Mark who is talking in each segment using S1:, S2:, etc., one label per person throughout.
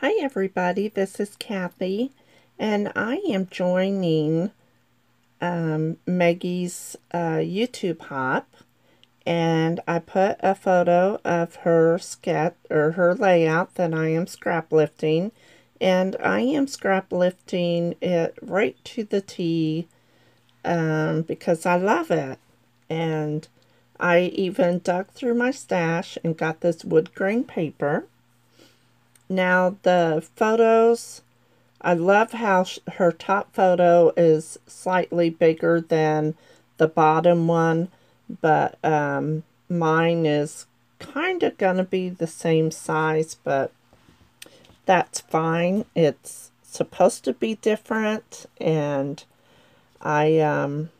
S1: Hi everybody, this is Kathy and I am joining um, Meggy's uh, YouTube hop and I put a photo of her sketch or her layout that I am scrap lifting and I am scrap lifting it right to the T um, because I love it. And I even dug through my stash and got this wood grain paper now the photos, I love how her top photo is slightly bigger than the bottom one, but um, mine is kind of going to be the same size, but that's fine. It's supposed to be different, and I, um,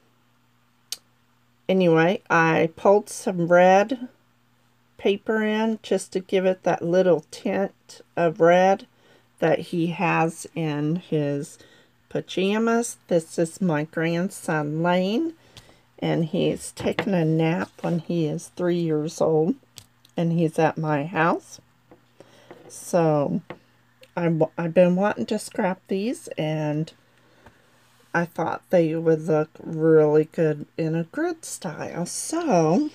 S1: anyway, I pulled some red paper in just to give it that little tint of red that he has in his pajamas. This is my grandson Lane and he's taking a nap when he is three years old and he's at my house. So i I've been wanting to scrap these and I thought they would look really good in a grid style. So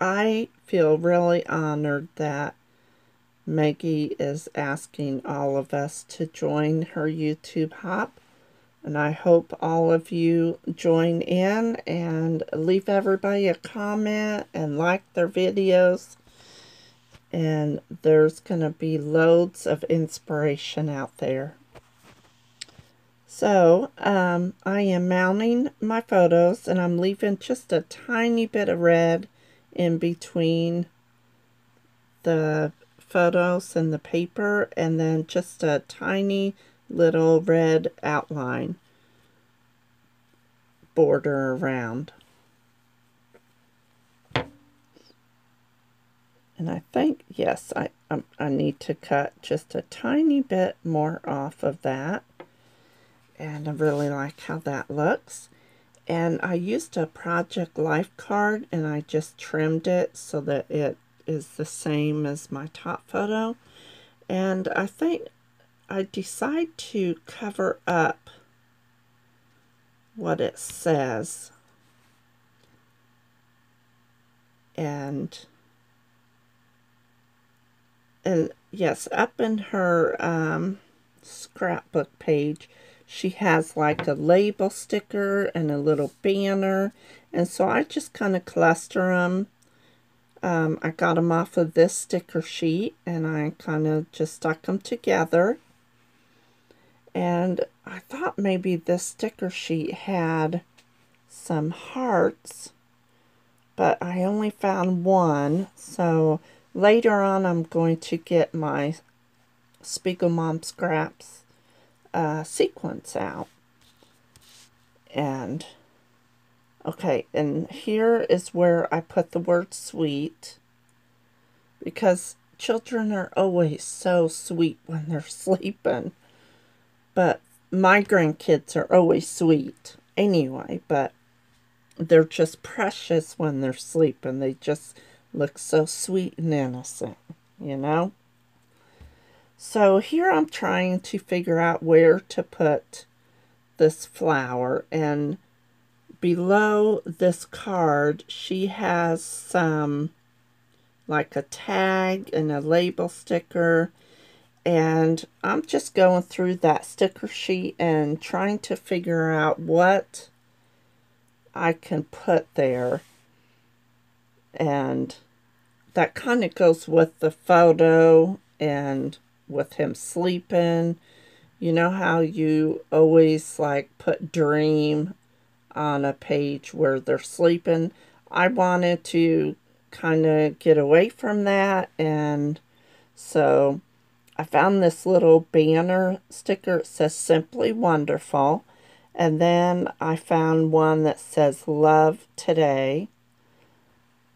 S1: I feel really honored that Meggy is asking all of us to join her YouTube hop. And I hope all of you join in and leave everybody a comment and like their videos. And there's going to be loads of inspiration out there. So, um, I am mounting my photos and I'm leaving just a tiny bit of red in between the photos and the paper and then just a tiny little red outline border around. And I think, yes, I, I, um, I need to cut just a tiny bit more off of that. And I really like how that looks and I used a Project Life card and I just trimmed it so that it is the same as my top photo. And I think I decide to cover up what it says. And and yes up in her um, scrapbook page she has like a label sticker and a little banner. And so I just kind of cluster them. Um, I got them off of this sticker sheet and I kind of just stuck them together. And I thought maybe this sticker sheet had some hearts, but I only found one. So later on I'm going to get my Spiegelmom scraps uh, sequins out. And, okay, and here is where I put the word sweet. Because children are always so sweet when they're sleeping. But my grandkids are always sweet anyway, but they're just precious when they're sleeping. They just look so sweet and innocent, you know? So here I'm trying to figure out where to put this flower and below this card she has some like a tag and a label sticker and I'm just going through that sticker sheet and trying to figure out what I can put there. And that kind of goes with the photo and with him sleeping. You know how you always like put dream on a page where they're sleeping? I wanted to kind of get away from that and so I found this little banner sticker. It says Simply Wonderful. And then I found one that says Love Today.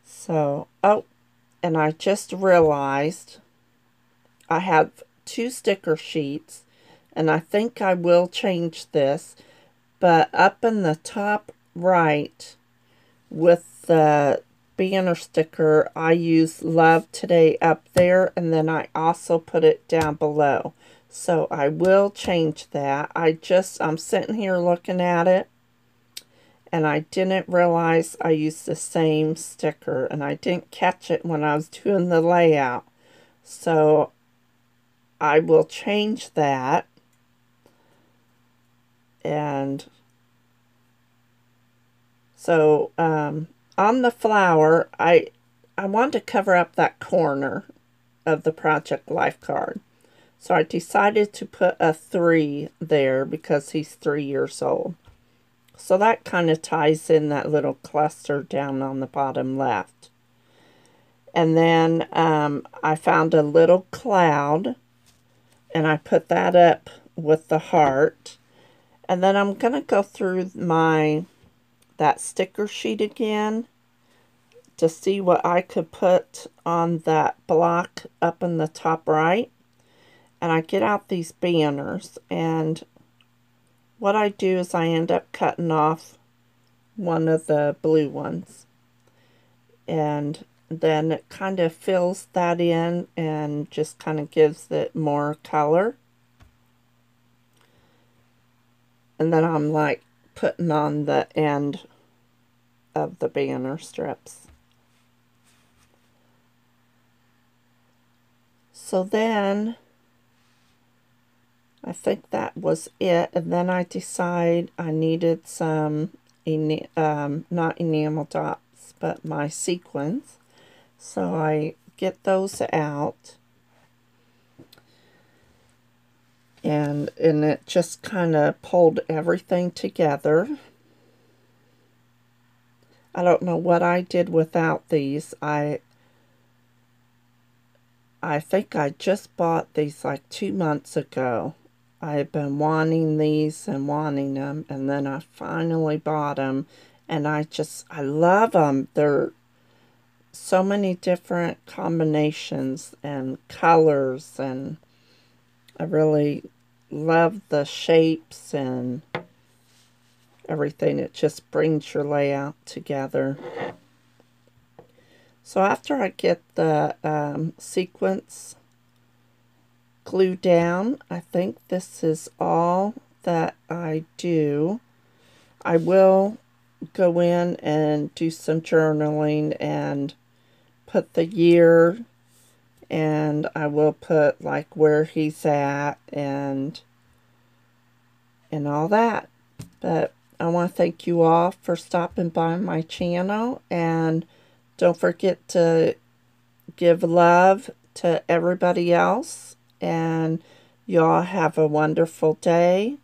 S1: So, oh, and I just realized I have two sticker sheets and I think I will change this but up in the top right with the banner sticker, I use Love Today up there, and then I also put it down below. So I will change that. I just, I'm sitting here looking at it, and I didn't realize I used the same sticker, and I didn't catch it when I was doing the layout. So I will change that. And so um, on the flower, I I wanted to cover up that corner of the Project Life card. So I decided to put a 3 there because he's 3 years old. So that kind of ties in that little cluster down on the bottom left. And then um, I found a little cloud and I put that up with the heart. And then I'm going to go through my that sticker sheet again to see what I could put on that block up in the top right. And I get out these banners and what I do is I end up cutting off one of the blue ones. And then it kind of fills that in and just kind of gives it more color. And then I'm like putting on the end of the banner strips. So then I think that was it. And then I decide I needed some, um, not enamel dots, but my sequins. So I get those out. And, and it just kind of pulled everything together. I don't know what I did without these. I I think I just bought these like two months ago. I had been wanting these and wanting them, and then I finally bought them, and I just, I love them. They're so many different combinations and colors, and I really love the shapes and everything. It just brings your layout together. So after I get the um, sequins glue down. I think this is all that I do. I will go in and do some journaling and put the year and I will put like where he's at and and all that. But I want to thank you all for stopping by my channel and don't forget to give love to everybody else and y'all have a wonderful day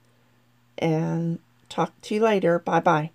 S1: and talk to you later. Bye bye.